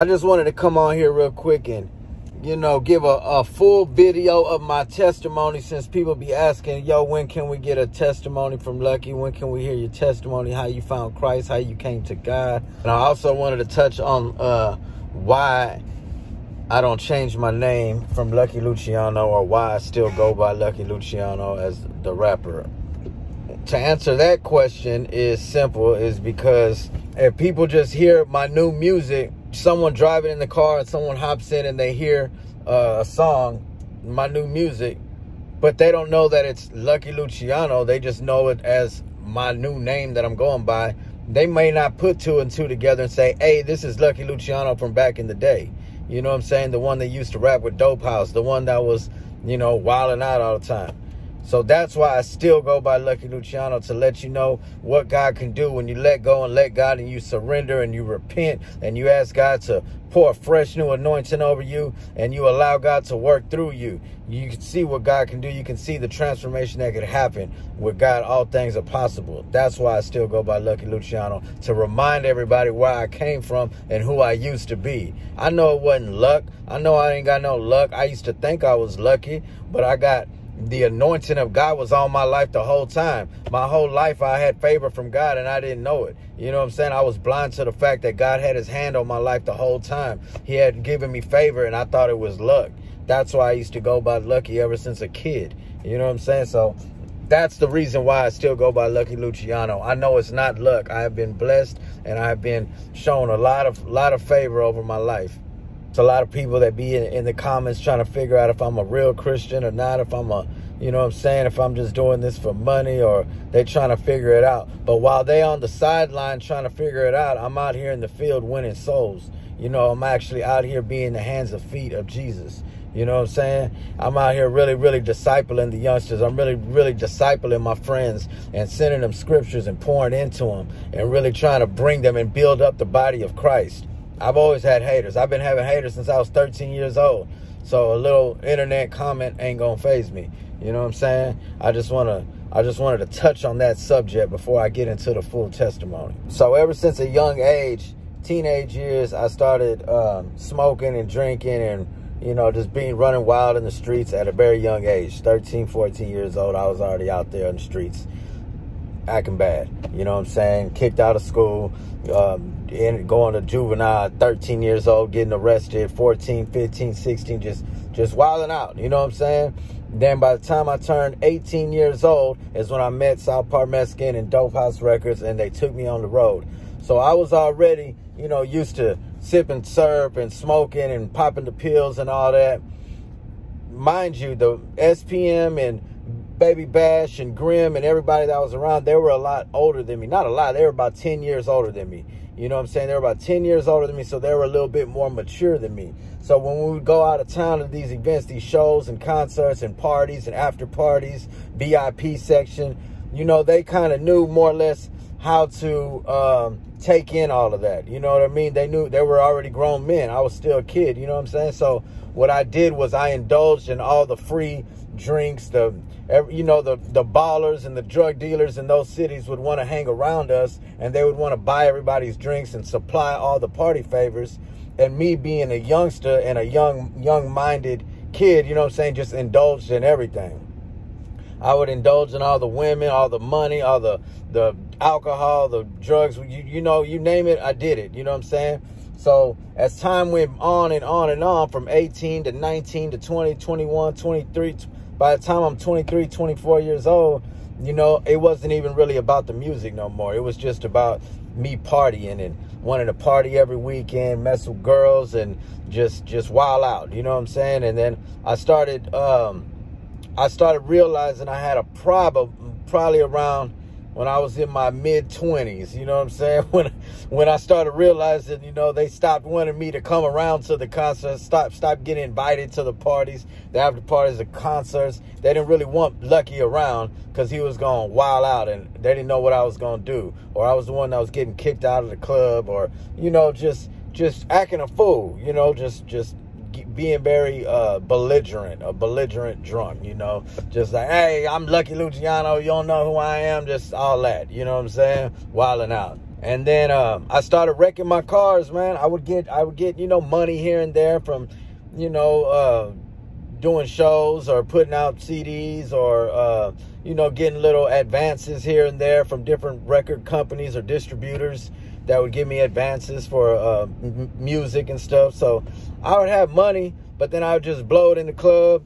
I just wanted to come on here real quick and, you know, give a, a full video of my testimony since people be asking, yo, when can we get a testimony from Lucky? When can we hear your testimony, how you found Christ, how you came to God? And I also wanted to touch on uh, why I don't change my name from Lucky Luciano or why I still go by Lucky Luciano as the rapper. To answer that question is simple, is because if people just hear my new music, someone driving in the car and someone hops in and they hear uh, a song, my new music, but they don't know that it's Lucky Luciano. They just know it as my new name that I'm going by. They may not put two and two together and say, hey, this is Lucky Luciano from back in the day. You know what I'm saying? The one that used to rap with Dope House, the one that was, you know, wilding out all the time. So that's why I still go by Lucky Luciano to let you know what God can do when you let go and let God and you surrender and you repent and you ask God to pour a fresh new anointing over you and you allow God to work through you. You can see what God can do. You can see the transformation that could happen. With God, all things are possible. That's why I still go by Lucky Luciano to remind everybody where I came from and who I used to be. I know it wasn't luck. I know I ain't got no luck. I used to think I was lucky, but I got the anointing of God was on my life the whole time. My whole life I had favor from God and I didn't know it. You know what I'm saying? I was blind to the fact that God had his hand on my life the whole time. He had given me favor and I thought it was luck. That's why I used to go by Lucky ever since a kid. You know what I'm saying? So that's the reason why I still go by Lucky Luciano. I know it's not luck. I have been blessed and I have been shown a lot of lot of favor over my life. It's a lot of people that be in, in the comments trying to figure out if I'm a real Christian or not, if I'm a, you know what I'm saying, if I'm just doing this for money or they trying to figure it out. But while they on the sideline trying to figure it out, I'm out here in the field winning souls. You know, I'm actually out here being the hands and feet of Jesus. You know what I'm saying? I'm out here really, really discipling the youngsters. I'm really, really discipling my friends and sending them scriptures and pouring into them and really trying to bring them and build up the body of Christ. I've always had haters. I've been having haters since I was 13 years old. So a little internet comment ain't gonna phase me. You know what I'm saying? I just wanna I just wanted to touch on that subject before I get into the full testimony. So ever since a young age, teenage years, I started um, smoking and drinking and you know, just being running wild in the streets at a very young age. 13, 14 years old, I was already out there in the streets acting bad. You know what I'm saying? Kicked out of school, um, going to juvenile, 13 years old, getting arrested, 14, 15, 16, just just wilding out. You know what I'm saying? Then by the time I turned 18 years old is when I met South Park Mexican and Dope House Records, and they took me on the road. So I was already, you know, used to sipping syrup and smoking and popping the pills and all that. Mind you, the SPM and Baby Bash and Grim and everybody that was around, they were a lot older than me. Not a lot, they were about 10 years older than me. You know what I'm saying? They were about 10 years older than me, so they were a little bit more mature than me. So when we would go out of town to these events, these shows and concerts and parties and after parties, VIP section, you know, they kind of knew more or less how to um, take in all of that. You know what I mean? They knew they were already grown men. I was still a kid, you know what I'm saying? So what I did was I indulged in all the free drinks, the you know the the ballers and the drug dealers in those cities would want to hang around us and they would want to buy everybody's drinks and supply all the party favors. And me being a youngster and a young young minded kid you know what i'm saying just indulged in everything. I would indulge in all the women all the money all the the alcohol the drugs you, you know you name it i did it you know what i'm saying? So as time went on and on and on from 18 to 19 to 20 21 23 by the time I'm 23, 24 years old, you know, it wasn't even really about the music no more. It was just about me partying and wanting to party every weekend, mess with girls and just just wild out. You know what I'm saying? And then I started um I started realizing I had a problem probably around when I was in my mid 20s, you know what I'm saying? When when I started realizing, you know, they stopped wanting me to come around to the concerts, stop stop getting invited to the parties, the after parties, the concerts. They didn't really want Lucky around because he was going wild out and they didn't know what I was going to do. Or I was the one that was getting kicked out of the club or, you know, just just acting a fool, you know, just just being very uh, belligerent, a belligerent drunk, you know, just like, hey, I'm Lucky Luciano, you don't know who I am, just all that, you know what I'm saying? Wilding out. And then um, I started wrecking my cars, man. I would get I would get, you know, money here and there from, you know, uh, doing shows or putting out CDs or uh, you know, getting little advances here and there from different record companies or distributors that would give me advances for uh, music and stuff. So I would have money, but then I would just blow it in the club.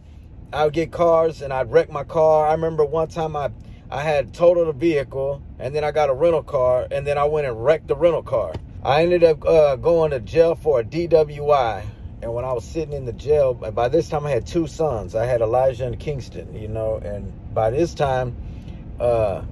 I would get cars and I'd wreck my car. I remember one time I I had totaled a vehicle and then I got a rental car and then I went and wrecked the rental car. I ended up uh, going to jail for a DWI. And when I was sitting in the jail, by this time I had two sons. I had Elijah and Kingston, you know, and by this time, uh,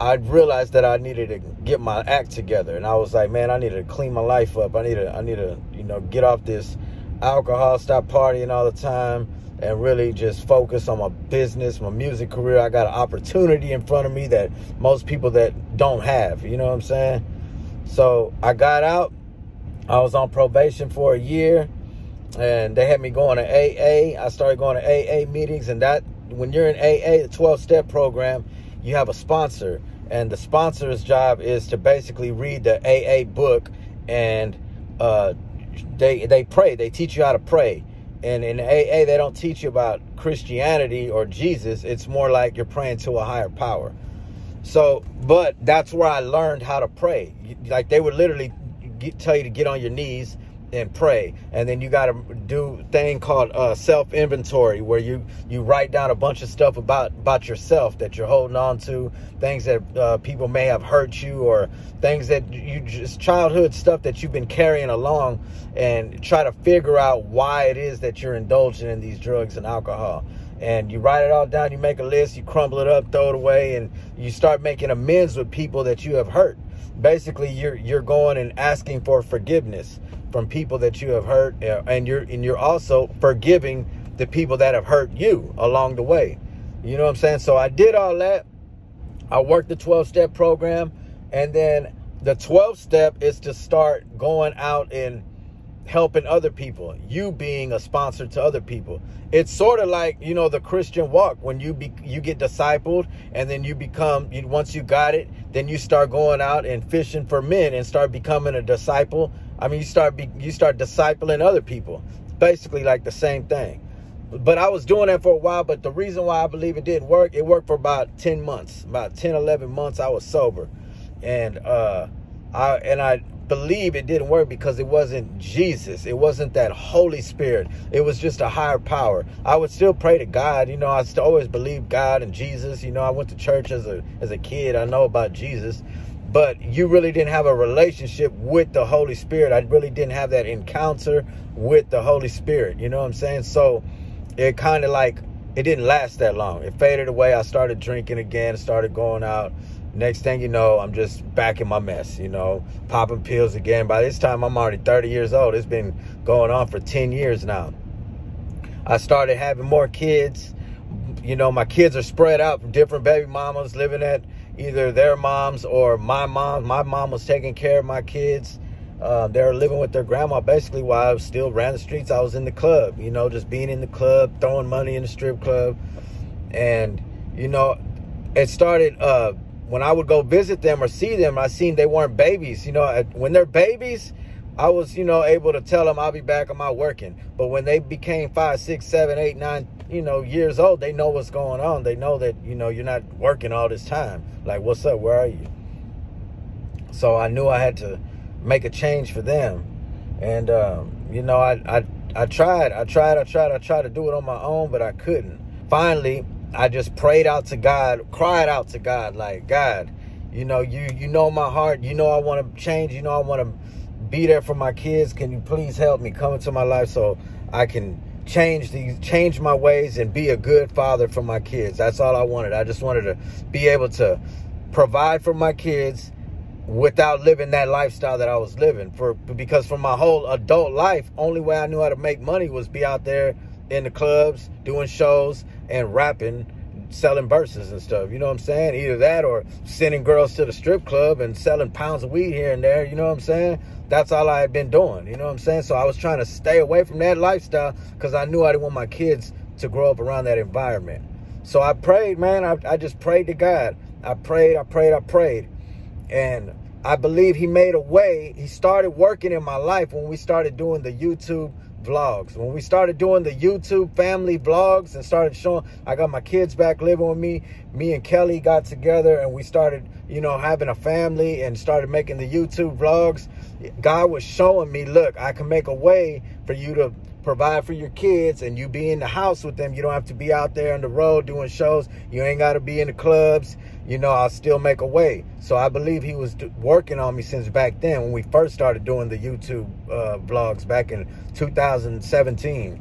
I realized that I needed to get my act together. And I was like, man, I need to clean my life up. I need to, I need to, you know, get off this alcohol, stop partying all the time and really just focus on my business, my music career. I got an opportunity in front of me that most people that don't have, you know what I'm saying? So I got out. I was on probation for a year and they had me going to AA. I started going to AA meetings and that when you're in AA, the 12 step program, you have a sponsor and the sponsor's job is to basically read the AA book and uh, they they pray. They teach you how to pray and in AA, they don't teach you about Christianity or Jesus. It's more like you're praying to a higher power. So, but that's where I learned how to pray. Like they would literally get, tell you to get on your knees and pray. And then you got to do thing called uh, self inventory where you you write down a bunch of stuff about about yourself that you're holding on to things that uh, people may have hurt you or things that you just childhood stuff that you've been carrying along and try to figure out why it is that you're indulging in these drugs and alcohol. And you write it all down you make a list you crumble it up throw it away and you start making amends with people that you have hurt. Basically you're you're going and asking for forgiveness from people that you have hurt uh, and you're and you're also forgiving the people that have hurt you along the way. You know what i'm saying? So i did all that. I worked the 12 step program and then the 12 step is to start going out and helping other people you being a sponsor to other people. It's sort of like you know the christian walk. When you be you get discipled and then you become you, once you got it then you start going out and fishing for men and start becoming a disciple I mean, you start be, you start discipling other people. Basically, like the same thing. But I was doing that for a while. But the reason why I believe it didn't work, it worked for about 10 months. About 10, 11 months, I was sober. And uh, I and I believe it didn't work because it wasn't Jesus. It wasn't that Holy Spirit. It was just a higher power. I would still pray to God. You know, I always believe God and Jesus. You know, I went to church as a as a kid. I know about Jesus but you really didn't have a relationship with the Holy Spirit. I really didn't have that encounter with the Holy Spirit. You know what I'm saying? So it kind of like it didn't last that long. It faded away. I started drinking again, started going out. Next thing you know, I'm just back in my mess, you know, popping pills again. By this time, I'm already 30 years old. It's been going on for 10 years now. I started having more kids. You know, my kids are spread out from different baby mamas living at either their moms or my mom. My mom was taking care of my kids. Uh, they were living with their grandma basically while I was still ran the streets. I was in the club, you know, just being in the club, throwing money in the strip club. And, you know, it started uh, when I would go visit them or see them, I seen they weren't babies. You know, when they're babies, I was, you know, able to tell them I'll be back. I'm out working. But when they became five, six, seven, eight, nine, you know, years old, they know what's going on. They know that, you know, you're not working all this time. Like, what's up? Where are you? So I knew I had to make a change for them. And, um, you know, I, I, I tried, I tried, I tried, I tried to do it on my own, but I couldn't. Finally, I just prayed out to God, cried out to God, like, God, you know, you, you know my heart. You know I want to change. You know I want to be there for my kids. Can you please help me come into my life so I can change these change my ways and be a good father for my kids. That's all I wanted. I just wanted to be able to provide for my kids without living that lifestyle that I was living for because for my whole adult life, only way I knew how to make money was be out there in the clubs, doing shows and rapping selling verses and stuff. You know what I'm saying? Either that or sending girls to the strip club and selling pounds of weed here and there. You know what I'm saying? That's all I had been doing. You know what I'm saying? So I was trying to stay away from that lifestyle because I knew I didn't want my kids to grow up around that environment. So I prayed, man. I, I just prayed to God. I prayed, I prayed, I prayed. And I believe he made a way. He started working in my life when we started doing the YouTube vlogs. When we started doing the YouTube family vlogs and started showing, I got my kids back living with me. Me and Kelly got together and we started, you know, having a family and started making the YouTube vlogs. God was showing me, look, I can make a way for you to provide for your kids and you be in the house with them. You don't have to be out there on the road doing shows. You ain't got to be in the clubs. You know, I'll still make a way. So I believe he was working on me since back then when we first started doing the YouTube uh, vlogs back in 2017,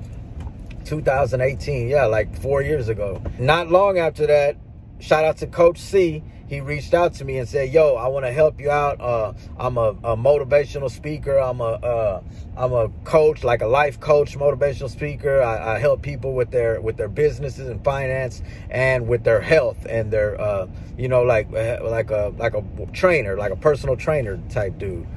2018. Yeah, like four years ago. Not long after that, shout out to Coach C he reached out to me and said, "Yo, I want to help you out. Uh, I'm a, a, motivational speaker. I'm a uh, I'm a coach, like a life coach, motivational speaker. I, I, help people with their with their businesses and finance, and with their health and their uh, you know like uh, like a like a trainer, like a personal trainer type dude."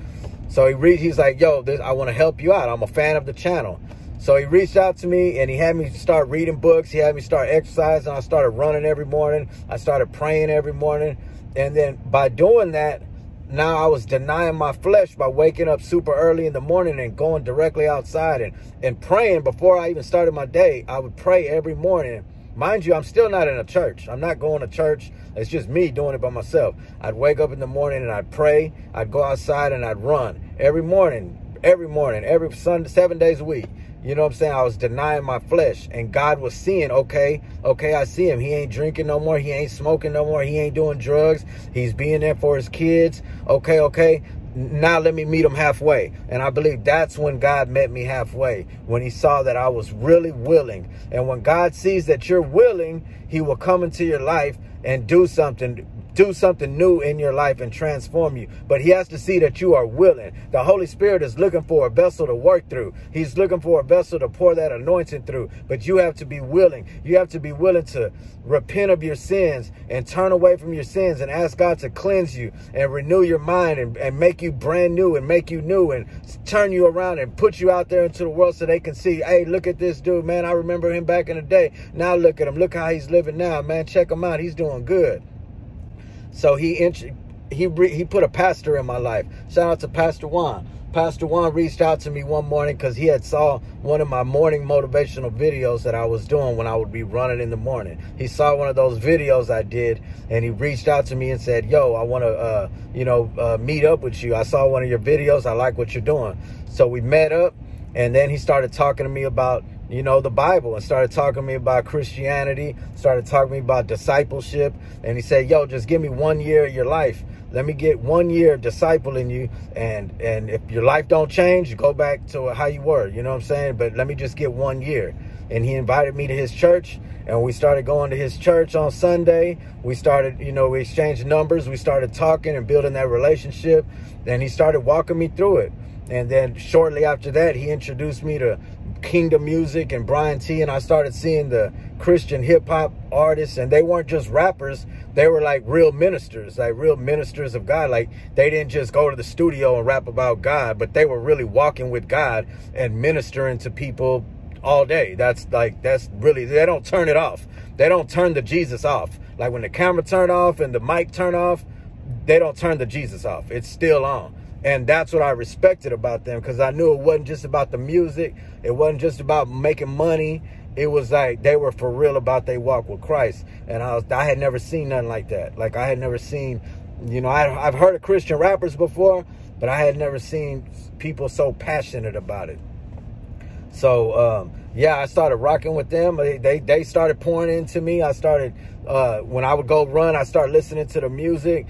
So he re- he's like, "Yo, this, I want to help you out. I'm a fan of the channel." So he reached out to me and he had me start reading books. He had me start exercising. I started running every morning. I started praying every morning. And then by doing that, now I was denying my flesh by waking up super early in the morning and going directly outside and, and praying before I even started my day. I would pray every morning. Mind you, I'm still not in a church. I'm not going to church. It's just me doing it by myself. I'd wake up in the morning and I'd pray. I'd go outside and I'd run every morning, every morning, every Sunday, seven days a week. You know what I'm saying? I was denying my flesh and God was seeing, okay, okay, I see him. He ain't drinking no more. He ain't smoking no more. He ain't doing drugs. He's being there for his kids. Okay, okay. Now let me meet him halfway. And I believe that's when God met me halfway, when he saw that I was really willing. And when God sees that you're willing, he will come into your life and do something do something new in your life and transform you. But he has to see that you are willing. The Holy Spirit is looking for a vessel to work through. He's looking for a vessel to pour that anointing through. But you have to be willing. You have to be willing to repent of your sins and turn away from your sins and ask God to cleanse you and renew your mind and, and make you brand new and make you new and turn you around and put you out there into the world so they can see, hey, look at this dude, man. I remember him back in the day. Now look at him. Look how he's living now, man. Check him out. He's doing good. So he he he put a pastor in my life. Shout out to Pastor Juan. Pastor Juan reached out to me one morning because he had saw one of my morning motivational videos that I was doing when I would be running in the morning. He saw one of those videos I did, and he reached out to me and said, "Yo, I want to, uh, you know, uh, meet up with you. I saw one of your videos. I like what you're doing." So we met up, and then he started talking to me about you know, the Bible and started talking to me about Christianity, started talking to me about discipleship. And he said, yo, just give me one year of your life. Let me get one year of discipling you. And, and if your life don't change, go back to how you were, you know what I'm saying? But let me just get one year. And he invited me to his church and we started going to his church on Sunday. We started, you know, we exchanged numbers. We started talking and building that relationship. And he started walking me through it. And then shortly after that, he introduced me to Kingdom Muzik and Bryann T. And I started seeing the Christian hip hop artists, and they weren't just rappers, they were like real ministers, like real ministers of God. Like they didn't just go to the studio and rap about God, but they were really walking with God and ministering to people all day. That's like, that's really, they don't turn it off. They don't turn the Jesus off. Like when the camera turn off and the mic turn off, they don't turn the Jesus off. It's still on. And that's what I respected about them because I knew it wasn't just about the music. It wasn't just about making money. It was like they were for real about their walk with Christ. And I, was, I had never seen nothing like that. Like I had never seen, you know, I, I've heard of Christian rappers before, but I had never seen people so passionate about it. So, um, yeah, I started rocking with them. They, they, they started pouring into me. I started, uh, when I would go run, I started listening to the music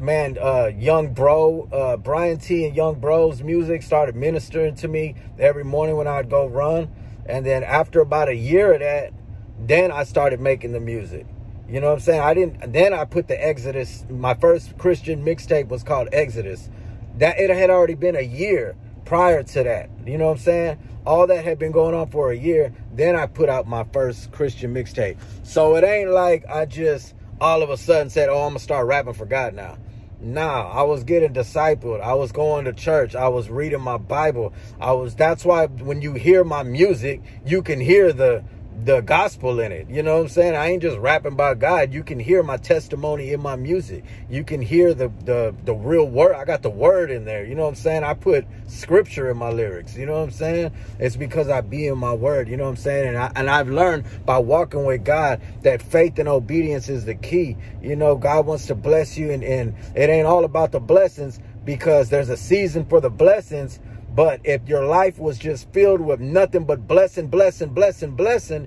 man, uh, Young Bro, uh, Bryann T and Young Bro's music started ministering to me every morning when I'd go run. And then after about a year of that, then I started making the music. You know what I'm saying? I didn't, then I put the Exodus, my first Christian mixtape was called Exodus. That it had already been a year prior to that. You know what I'm saying? All that had been going on for a year. Then I put out my first Christian mixtape. So it ain't like I just all of a sudden said, oh, I'm going to start rapping for God now. Nah, I was getting discipled. I was going to church. I was reading my Bible. I was that's why when you hear my music, you can hear the the gospel in it. You know what I'm saying? I ain't just rapping about God. You can hear my testimony in my music. You can hear the the the real word. I got the word in there. You know what I'm saying? I put scripture in my lyrics. You know what I'm saying? It's because I be in my word. You know what I'm saying? And I and I've learned by walking with God that faith and obedience is the key. You know, God wants to bless you and, and it ain't all about the blessings because there's a season for the blessings but if your life was just filled with nothing but blessing, blessing, blessing, blessing,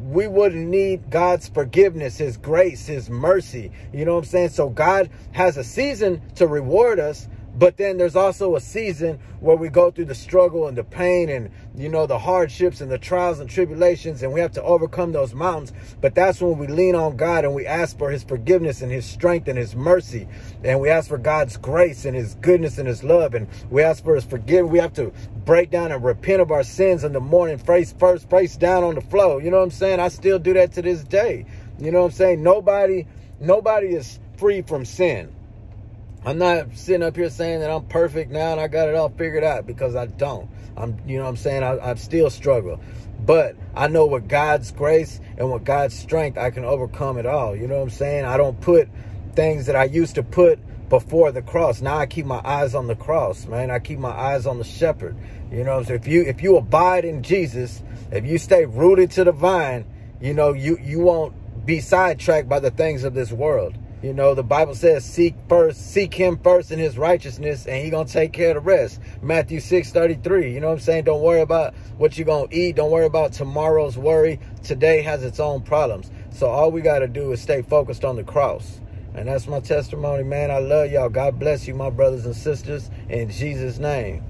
we wouldn't need God's forgiveness, His grace, His mercy. You know what I'm saying? So God has a season to reward us, but then there's also a season where we go through the struggle and the pain and, you know, the hardships and the trials and tribulations, and we have to overcome those mountains. But that's when we lean on God and we ask for his forgiveness and his strength and his mercy. And we ask for God's grace and his goodness and his love. And we ask for his forgiveness. We have to break down and repent of our sins in the morning, face first, face down on the floor. You know what I'm saying? I still do that to this day. You know what I'm saying? Nobody, nobody is free from sin. I'm not sitting up here saying that I'm perfect now and I got it all figured out because I don't. I'm, you know what I'm saying? I, I still struggle. But I know with God's grace and with God's strength, I can overcome it all. You know what I'm saying? I don't put things that I used to put before the cross. Now I keep my eyes on the cross, man. I keep my eyes on the shepherd. You know, so if you if you abide in Jesus, if you stay rooted to the vine, you know, you you won't be sidetracked by the things of this world. You know, the Bible says, seek first, seek him first in his righteousness, and he gonna take care of the rest. Matthew 6, 33. You know what I'm saying? Don't worry about what you're gonna eat. Don't worry about tomorrow's worry. Today has its own problems. So all we gotta do is stay focused on the cross. And that's my testimony, man. I love y'all. God bless you, my brothers and sisters, in Jesus' name.